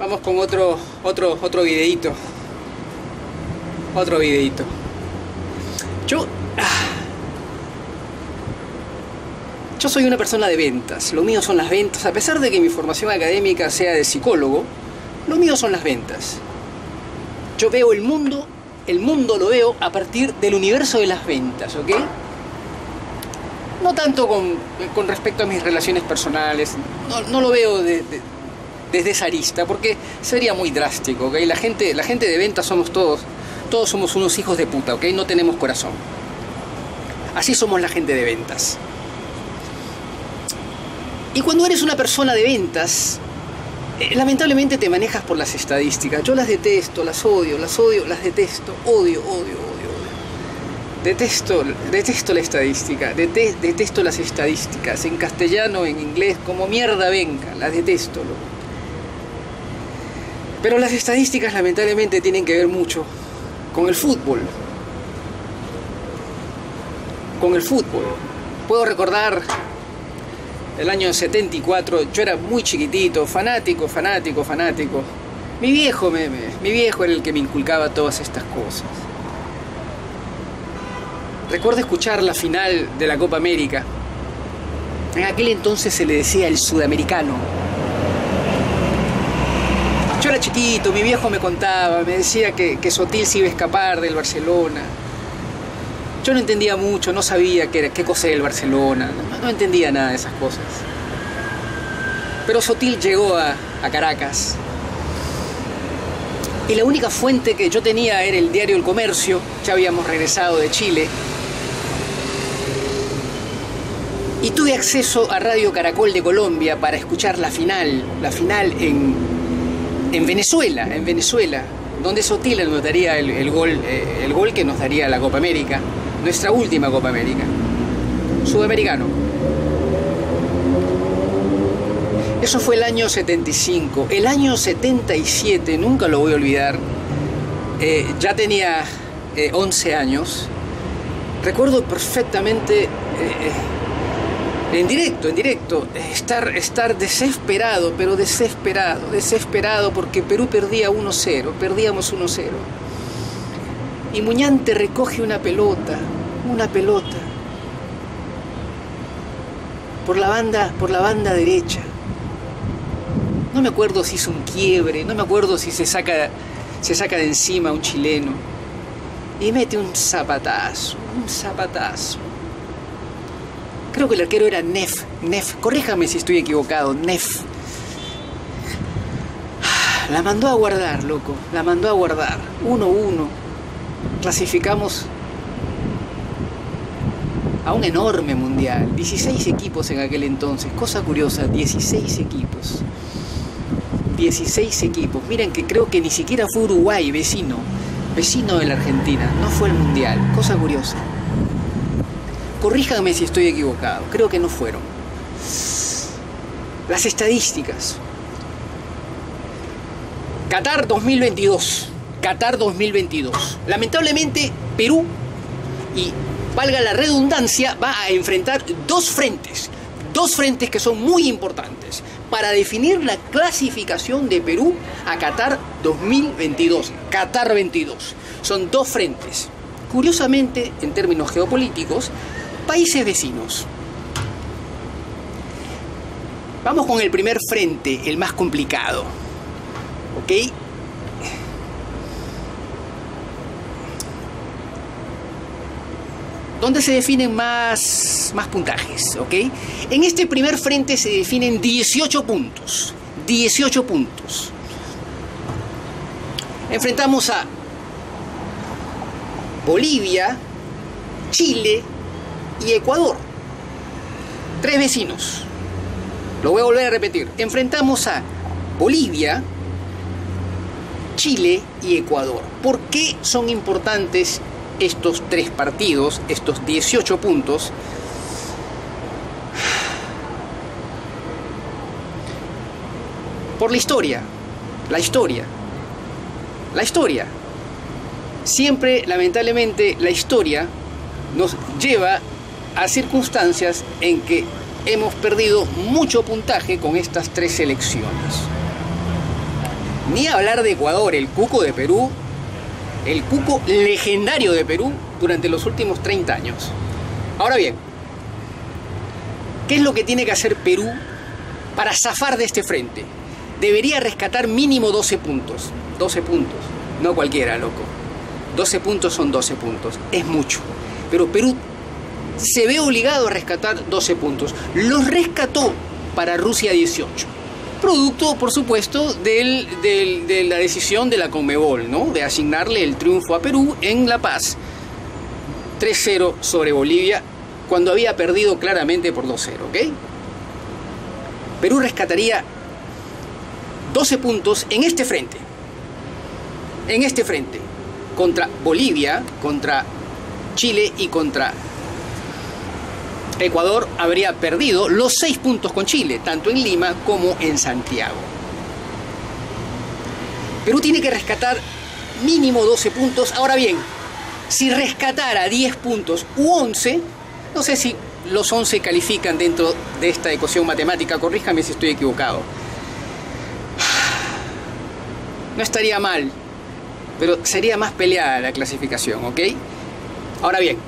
Vamos con otro, otro, otro videito. Otro videito. Yo. ah, Yo soy una persona de ventas. Lo mío son las ventas. A pesar de que mi formación académica sea de psicólogo, lo mío son las ventas. Yo veo el mundo, el mundo lo veo a partir del universo de las ventas, ¿ok? No tanto con, con respecto a mis relaciones personales, no, no lo veo de- de- desde esa arista, porque sería muy drástico, ¿ok? La gente, la gente de ventas somos todos, todos somos unos hijos de puta, ¿ok? No tenemos corazón. Así somos la gente de ventas. Y cuando eres una persona de ventas, eh, lamentablemente te manejas por las estadísticas. Yo las detesto, las odio, las odio, las detesto, odio, odio, odio, odio. Detesto, detesto la estadística, dete- detesto las estadísticas, en castellano, en inglés, como mierda venga, las detesto. Pero las estadísticas lamentablemente tienen que ver mucho con el fútbol. Con el fútbol. Puedo recordar el año 74, yo era muy chiquitito, fanático, fanático, fanático. Mi viejo, me, me- mi viejo era el que me inculcaba todas estas cosas. Recuerdo escuchar la final de la Copa América. En aquel entonces se le decía el sudamericano. Mi viejo me contaba, me decía que, Sotil se iba a escapar del Barcelona. Yo no entendía mucho, no sabía qué, qué cosa era el Barcelona, no, no entendía nada de esas cosas. Pero Sotil llegó a, a Caracas. Y la única fuente que yo tenía era el diario El Comercio, ya habíamos regresado de Chile. Y tuve acceso a Radio Caracol de Colombia para escuchar la final, la final en, en Venezuela, en Venezuela, donde Sotil anotaría el, el gol, eh, el gol que nos daría la Copa América, nuestra última Copa América, sudamericano. Eso fue el año 75. El año 77, nunca lo voy a olvidar, eh, ya tenía eh, 11 años. Recuerdo perfectamente, eh, en directo, en directo, estar, estar desesperado, pero desesperado, desesperado porque Perú perdía 1-0, perdíamos 1-0. Y Muñante recoge una pelota, una pelota, por la banda, por la banda derecha. No me acuerdo si hizo un quiebre, no me acuerdo si se saca, se saca de encima un chileno. Y mete un zapatazo, un zapatazo. Creo que el arquero era Nef, Nef, corríjame si estoy equivocado, Nef. La mandó a guardar, loco, la mandó a guardar. 1-1. Clasificamos a un enorme mundial. 16 equipos en aquel entonces. Cosa curiosa, 16 equipos. 16 equipos. Miren que creo que ni siquiera fue Uruguay, vecino. Vecino de la Argentina. No fue el mundial. Cosa curiosa. Corríjanme si estoy equivocado. Creo que no fueron. Las estadísticas. Qatar 2022. Qatar 2022. Lamentablemente, Perú, y valga la redundancia, va a enfrentar dos frentes. Dos frentes que son muy importantes para definir la clasificación de Perú a Qatar 2022. Qatar 22. Son dos frentes. Curiosamente, en términos geopolíticos, países vecinos. Vamos con el primer frente, el más complicado. ¿Ok? donde se definen más, más puntajes, ¿ok? En este primer frente se definen 18 puntos, 18 puntos. Enfrentamos a Bolivia, Chile y Ecuador. Tres vecinos. Lo voy a volver a repetir. Enfrentamos a Bolivia, Chile y Ecuador. ¿Por qué son importantes estos tres partidos, estos 18 puntos, por la historia, la historia, la historia. Siempre, lamentablemente, la historia nos lleva a circunstancias en que hemos perdido mucho puntaje con estas tres selecciones. Ni hablar de Ecuador, el cuco de Perú, el cuco legendario de Perú durante los últimos 30 años. Ahora bien, ¿qué es lo que tiene que hacer Perú para zafar de este frente? Debería rescatar mínimo 12 puntos. 12 puntos. No cualquiera, loco. 12 puntos son 12 puntos. Es mucho. Pero Perú se ve obligado a rescatar 12 puntos. Los rescató para Rusia 18. Producto, por supuesto, de la decisión de la Conmebol, ¿no? De asignarle el triunfo a Perú en La Paz. 3-0 sobre Bolivia, cuando había perdido claramente por 2-0, ¿ok? Perú rescataría 12 puntos en este frente. En este frente. Contra Bolivia, contra Chile y contra Ecuador habría perdido los 6 puntos con Chile, tanto en Lima como en Santiago. Perú tiene que rescatar mínimo 12 puntos. Ahora bien, si rescatara 10 puntos u 11, no sé si los 11 califican dentro de esta ecuación matemática, corríjame si estoy equivocado. No estaría mal, pero sería más peleada la clasificación, ¿ok? Ahora bien,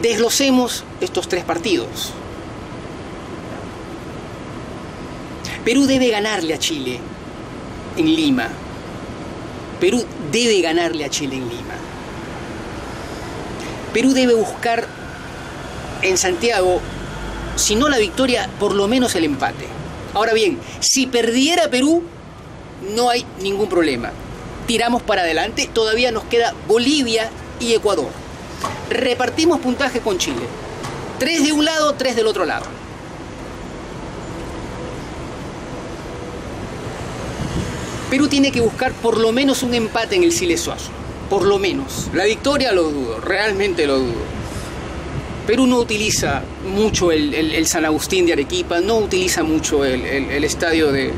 desglosemos estos tres partidos. Perú debe ganarle a Chile en Lima. Perú debe ganarle a Chile en Lima. Perú debe buscar en Santiago, si no la victoria, por lo menos el empate. Ahora bien, si perdiera Perú, no hay ningún problema. Tiramos para adelante, todavía nos queda Bolivia y Ecuador. Repartimos puntaje con Chile. Tres de un lado, tres del otro lado. Perú tiene que buscar por lo menos un empate en el Silesuazo. Por lo menos. La victoria lo dudo, realmente lo dudo. Perú no utiliza mucho el, San Agustín de Arequipa, no utiliza mucho el, estadio de,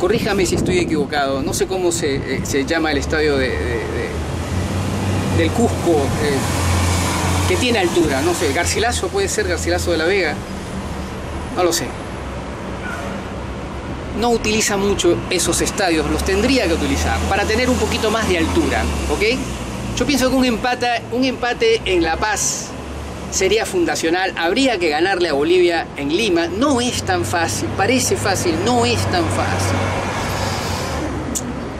Corríjame si estoy equivocado, no sé cómo se, eh, llama el estadio de, del Cusco, eh, que tiene altura, no sé, Garcilaso puede ser Garcilaso de la Vega, no lo sé. No utiliza mucho esos estadios, los tendría que utilizar para tener un poquito más de altura, ¿ok? Yo pienso que un empate, un empate en La Paz sería fundacional. Habría que ganarle a Bolivia en Lima. No es tan fácil, parece fácil, no es tan fácil.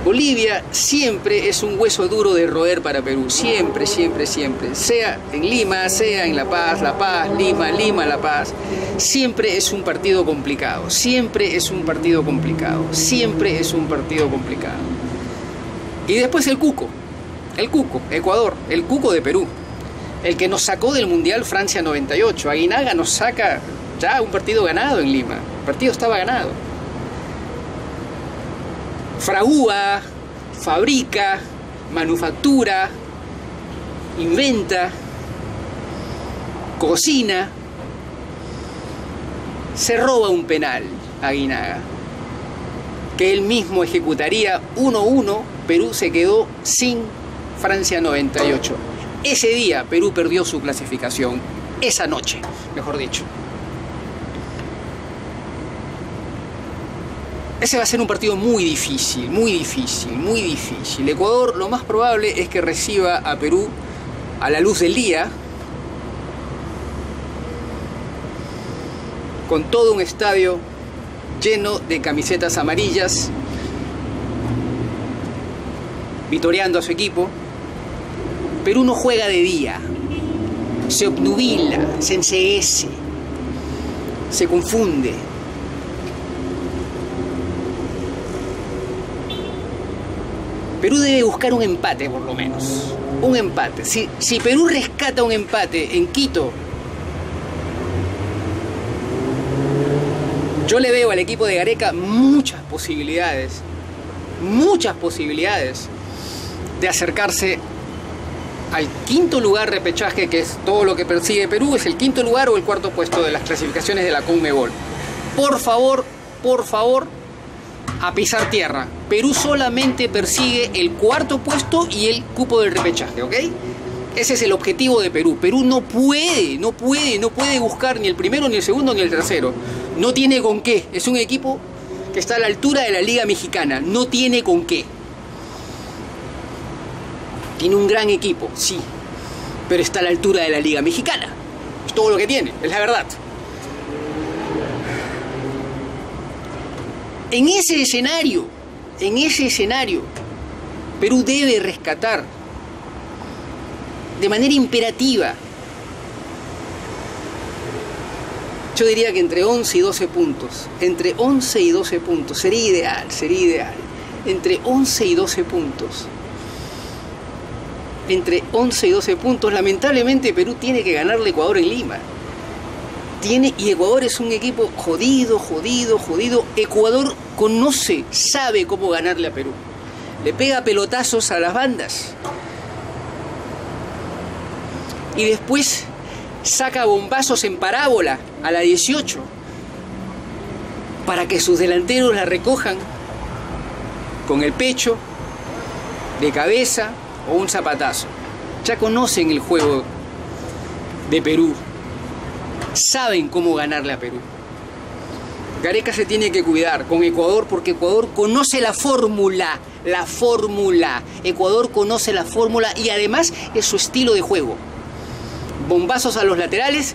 Bolivia siempre es un hueso duro de roer para Perú, siempre, siempre, siempre. Sea en Lima, sea en La Paz, La Paz, Lima, Lima, La Paz. Siempre es un partido complicado, siempre es un partido complicado, siempre es un partido complicado. Y después el Cuco. El Cuco, Ecuador, el Cuco de Perú. El que nos sacó del Mundial Francia 98. Aguinaga nos saca ya un partido ganado en Lima. El partido estaba ganado. Fragúa, fabrica, manufactura, inventa, cocina. Se roba un penal Aguinaga, que él mismo ejecutaría 1-1. Perú se quedó sin Francia 98. Ese día Perú perdió su clasificación, esa noche, mejor dicho. Ese va a ser un partido muy difícil, muy difícil, muy difícil. Ecuador lo más probable es que reciba a Perú a la luz del día, con todo un estadio lleno de camisetas amarillas, vitoreando a su equipo. Perú no juega de día, se obnubila, se enseguece, se confunde. Perú debe buscar un empate por lo menos, un empate. Si, si Perú rescata un empate en Quito, yo le veo al equipo de Gareca muchas posibilidades, muchas posibilidades de acercarse al quinto lugar repechaje, que es todo lo que persigue Perú, es el quinto lugar o el cuarto puesto de las clasificaciones de la Conmebol. Por favor, por favor, a pisar tierra. Perú solamente persigue el cuarto puesto y el cupo del repechaje, ¿ok? Ese es el objetivo de Perú. Perú no puede, no puede, no puede buscar ni el primero, ni el segundo, ni el tercero. No tiene con qué. Es un equipo que está a la altura de la Liga Mexicana. No tiene con qué. Tiene un gran equipo, sí, pero está a la altura de la Liga Mexicana. Es todo lo que tiene, es la verdad. En ese escenario, en ese escenario, Perú debe rescatar de manera imperativa, yo diría que entre 11 y 12 puntos, entre 11 y 12 puntos, sería ideal, sería ideal, entre 11 y 12 puntos entre 11 y 12 puntos. Lamentablemente Perú tiene que ganarle Ecuador en Lima. Tiene, y Ecuador es un equipo jodido, jodido, jodido. Ecuador conoce, sabe cómo ganarle a Perú. Le pega pelotazos a las bandas. Y después saca bombazos en parábola a la 18 para que sus delanteros la recojan con el pecho, de cabeza, o un zapatazo. Ya conocen el juego de Perú. Saben cómo ganarle a Perú. Gareca se tiene que cuidar con Ecuador porque Ecuador conoce la fórmula, la fórmula. Ecuador conoce la fórmula y además es su estilo de juego. Bombazos a los laterales,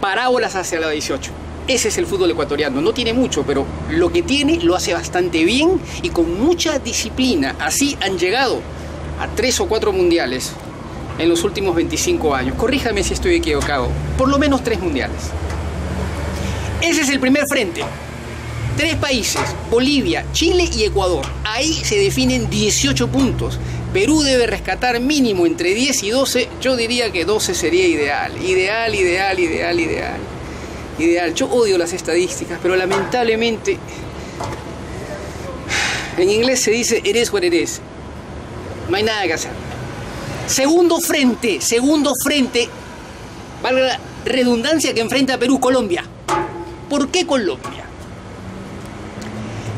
parábolas hacia la 18. Ese es el fútbol ecuatoriano. No tiene mucho, pero lo que tiene lo hace bastante bien y con mucha disciplina. Así han llegado a tres o cuatro mundiales en los últimos 25 años. Corríjame si estoy equivocado. Por lo menos tres mundiales. Ese es el primer frente. Tres países, Bolivia, Chile y Ecuador. Ahí se definen 18 puntos. Perú debe rescatar mínimo entre 10 y 12. Yo diría que 12 sería ideal. Ideal, ideal, ideal, ideal. Ideal. Yo odio las estadísticas, pero lamentablemente en inglés se dice eres what eres. No hay nada que hacer. Segundo frente, segundo frente, valga la redundancia que enfrenta Perú, Colombia. ¿Por qué Colombia?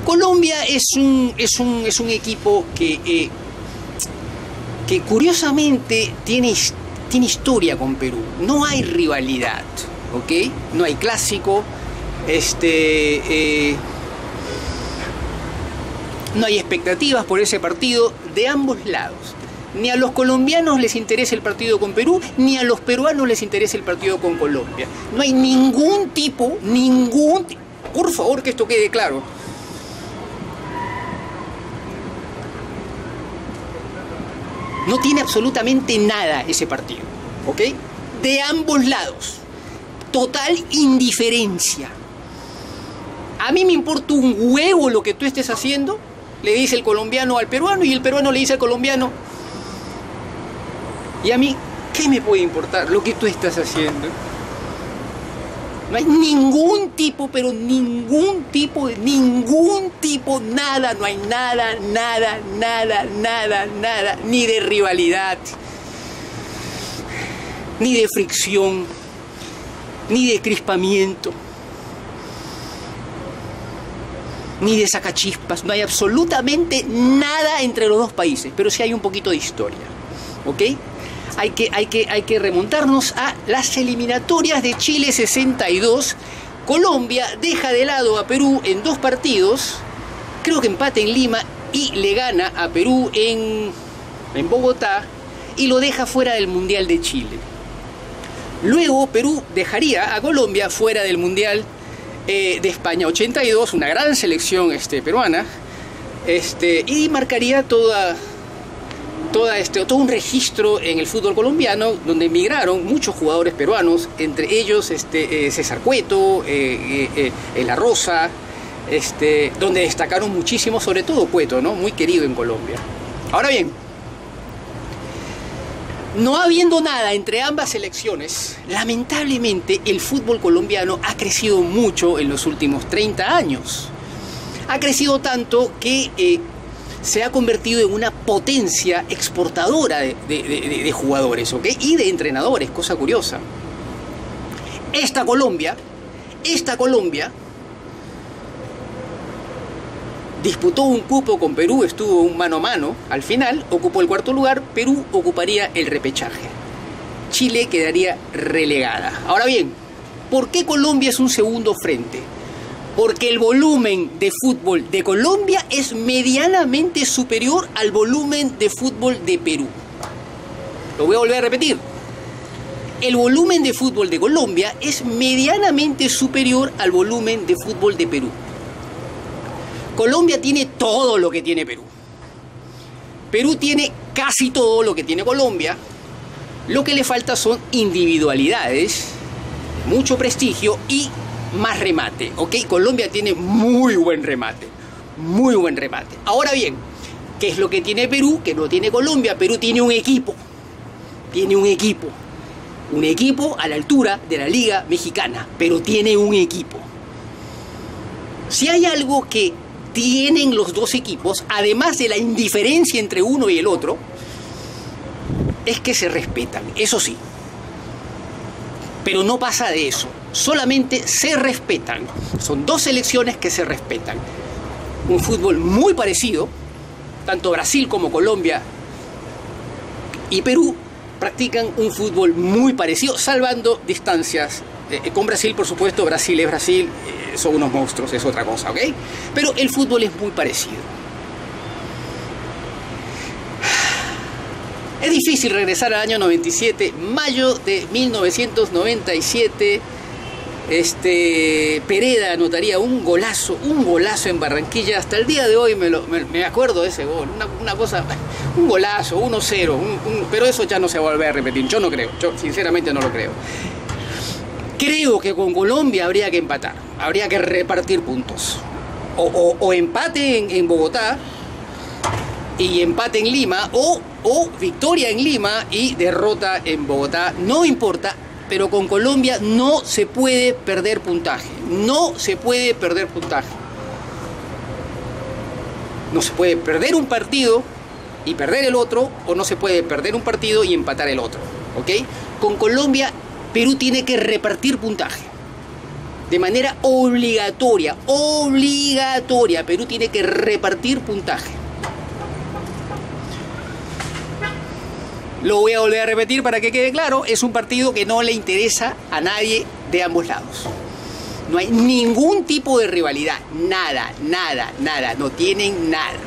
Colombia es un, es un, es un equipo que, eh, que curiosamente tiene, tiene historia con Perú. No hay rivalidad, ¿ok? No hay clásico. Este. Eh, no hay expectativas por ese partido de ambos lados. Ni a los colombianos les interesa el partido con Perú, ni a los peruanos les interesa el partido con Colombia. No hay ningún tipo, ningún por favor que esto quede claro. No tiene absolutamente nada ese partido, ¿ok? De ambos lados. Total indiferencia. A mí me importa un huevo lo que tú estés haciendo le dice el colombiano al peruano y el peruano le dice al colombiano, y a mí, ¿qué me puede importar lo que tú estás haciendo? No hay ningún tipo, pero ningún tipo, ningún tipo, nada, no hay nada, nada, nada, nada, nada, ni de rivalidad, ni de fricción, ni de crispamiento. ni de sacachispas, no hay absolutamente nada entre los dos países, pero sí hay un poquito de historia. ¿Ok? Hay que, hay que, hay que remontarnos a las eliminatorias de Chile 62. Colombia deja de lado a Perú en dos partidos, creo que empate en Lima y le gana a Perú en, en Bogotá y lo deja fuera del Mundial de Chile. Luego Perú dejaría a Colombia fuera del Mundial eh, de España 82, una gran selección este, peruana, este, y marcaría toda, toda este, todo un registro en el fútbol colombiano donde emigraron muchos jugadores peruanos, entre ellos este, eh, César Cueto, eh, La Rosa, este, donde destacaron muchísimo, sobre todo Cueto, ¿no? muy querido en Colombia. Ahora bien, no habiendo nada entre ambas selecciones, lamentablemente el fútbol colombiano ha crecido mucho en los últimos 30 años. Ha crecido tanto que eh, se ha convertido en una potencia exportadora de, jugadores y de entrenadores, cosa curiosa. Esta Colombia, esta Colombia disputó un cupo con Perú, estuvo un mano a mano. Al final ocupó el cuarto lugar, Perú ocuparía el repechaje. Chile quedaría relegada. Ahora bien, ¿por qué Colombia es un segundo frente? Porque el volumen de fútbol de Colombia es medianamente superior al volumen de fútbol de Perú. Lo voy a volver a repetir. El volumen de fútbol de Colombia es medianamente superior al volumen de fútbol de Perú. Colombia tiene todo lo que tiene Perú. Perú tiene casi todo lo que tiene Colombia. Lo que le falta son individualidades, mucho prestigio y más remate. ¿Ok? Colombia tiene muy buen remate. Muy buen remate. Ahora bien, ¿qué es lo que tiene Perú? Que no tiene Colombia. Perú tiene un equipo. Tiene un equipo. Un equipo a la altura de la Liga Mexicana. Pero tiene un equipo. Si hay algo que tienen los dos equipos, además de la indiferencia entre uno y el otro, es que se respetan, eso sí. Pero no pasa de eso, solamente se respetan. Son dos selecciones que se respetan. Un fútbol muy parecido, tanto Brasil como Colombia y Perú practican un fútbol muy parecido, salvando distancias. Eh, con Brasil, por supuesto, Brasil es Brasil, eh, son unos monstruos, es otra cosa, ¿ok? Pero el fútbol es muy parecido. Es difícil regresar al año 97, mayo de 1997. Este Pereda anotaría un golazo, un golazo en Barranquilla. Hasta el día de hoy me, me, acuerdo de ese gol. Una, cosa, un golazo, 1-0. pero eso ya no se va a volver a repetir. Yo no creo, yo sinceramente no lo creo. Creo que con Colombia habría que empatar, habría que repartir puntos. O, empate en Bogotá y empate en Lima o, o victoria en Lima y derrota en Bogotá. No importa, pero con Colombia no se puede perder puntaje. No se puede perder puntaje. No se puede perder un partido y perder el otro, o no se puede perder un partido y empatar el otro. ¿Ok? Con Colombia, Perú tiene que repartir puntaje. De manera obligatoria, obligatoria. Perú tiene que repartir puntaje. Lo voy a volver a repetir para que quede claro, es un partido que no le interesa a nadie de ambos lados. No hay ningún tipo de rivalidad, nada, nada, nada, no tienen nada.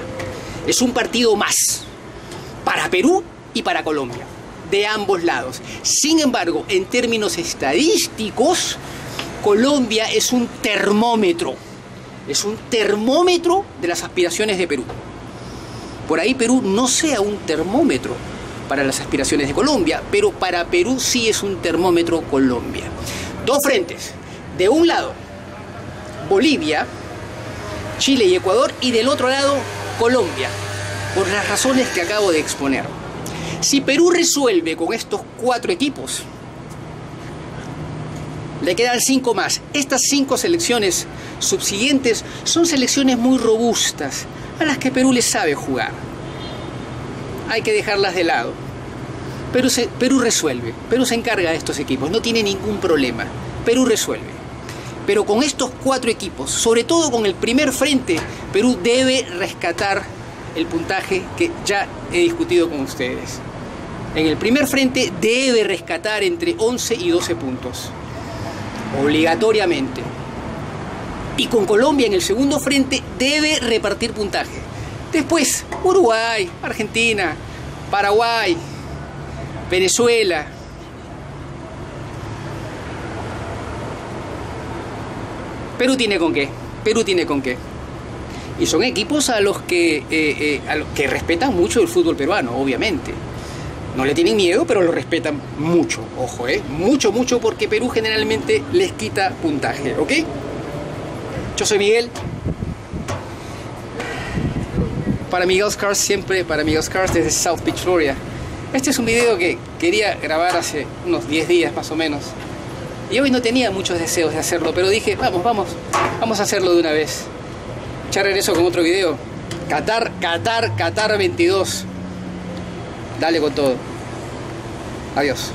Es un partido más para Perú y para Colombia, de ambos lados. Sin embargo, en términos estadísticos, Colombia es un termómetro, es un termómetro de las aspiraciones de Perú. Por ahí Perú no sea un termómetro, para las aspiraciones de Colombia, pero para Perú sí es un termómetro Colombia. Dos frentes. De un lado, Bolivia, Chile y Ecuador, y del otro lado, Colombia, por las razones que acabo de exponer. Si Perú resuelve con estos cuatro equipos, le quedan cinco más. Estas cinco selecciones subsiguientes son selecciones muy robustas, a las que Perú le sabe jugar hay que dejarlas de lado. Perú, resuelve, Perú se encarga de estos equipos, no tiene ningún problema. Perú resuelve. Pero con estos cuatro equipos, sobre todo con el primer frente, Perú debe rescatar el puntaje que ya he discutido con ustedes. En el primer frente debe rescatar entre 11 y 12 puntos, obligatoriamente. Y con Colombia en el segundo frente debe repartir puntaje. Después, Uruguay, Argentina, Paraguay, Venezuela. Perú tiene con qué. Perú tiene con qué. Y son equipos a los que, eh, eh, a los que respetan mucho el fútbol peruano, obviamente. No le tienen miedo, pero lo respetan mucho. Ojo, ¿eh? Mucho, mucho, porque Perú generalmente les quita puntaje, ¿ok? Yo soy Miguel para Miguel Cars, siempre para Miguel Cars desde South Beach, Florida. Este es un video que quería grabar hace unos 10 días más o menos. Y hoy no tenía muchos deseos de hacerlo, pero dije, vamos, vamos, vamos a hacerlo de una vez. Ya regreso con otro video. Qatar, Qatar, Qatar 22. Dale con todo. Adiós.